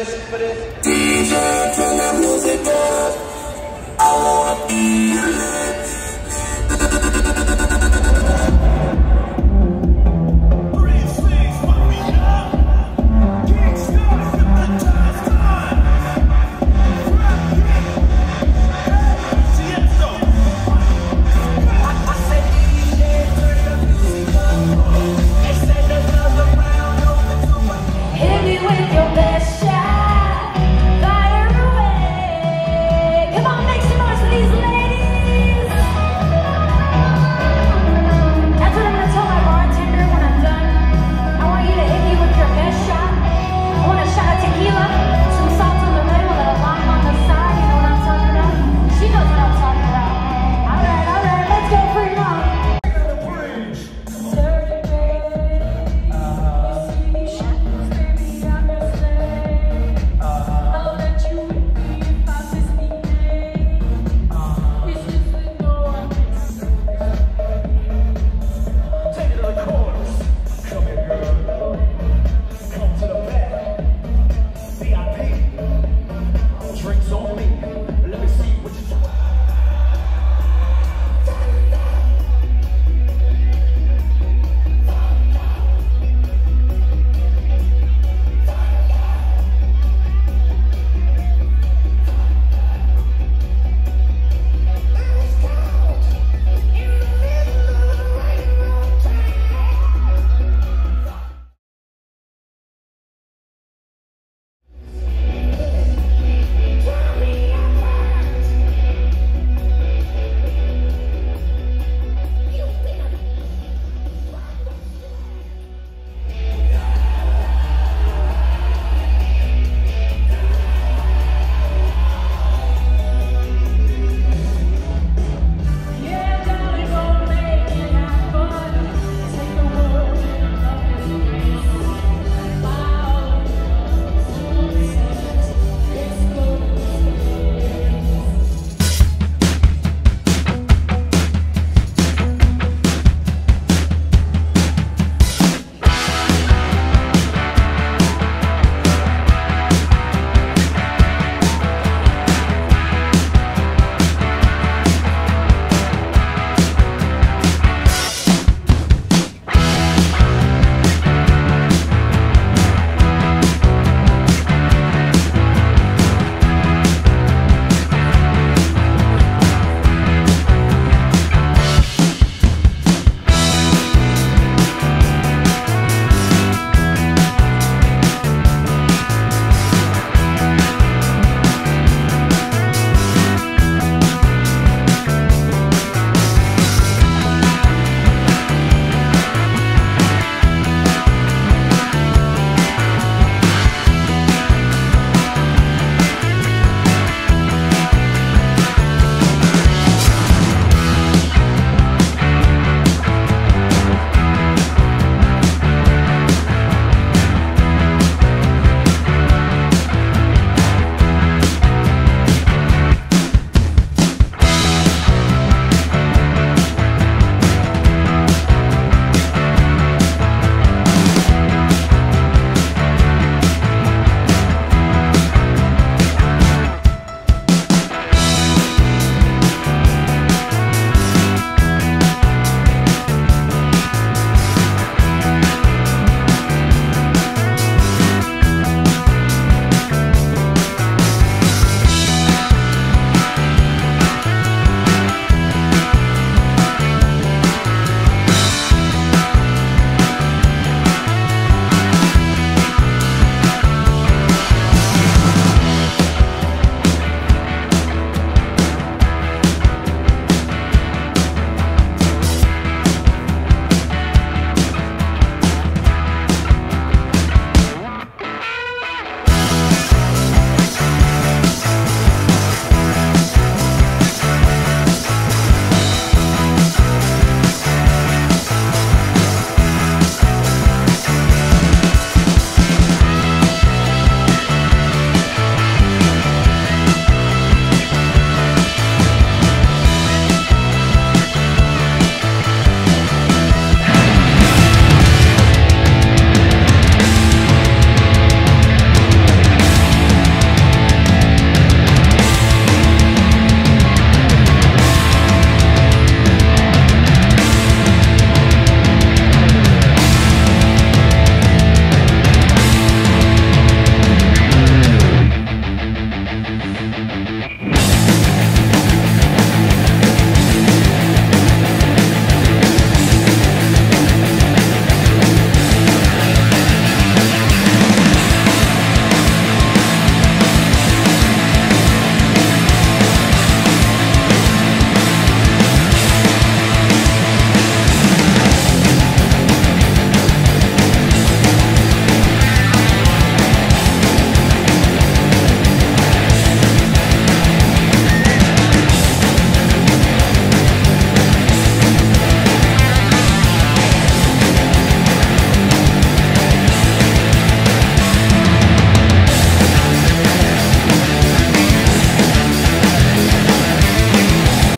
DJ, turn the music up. I wanna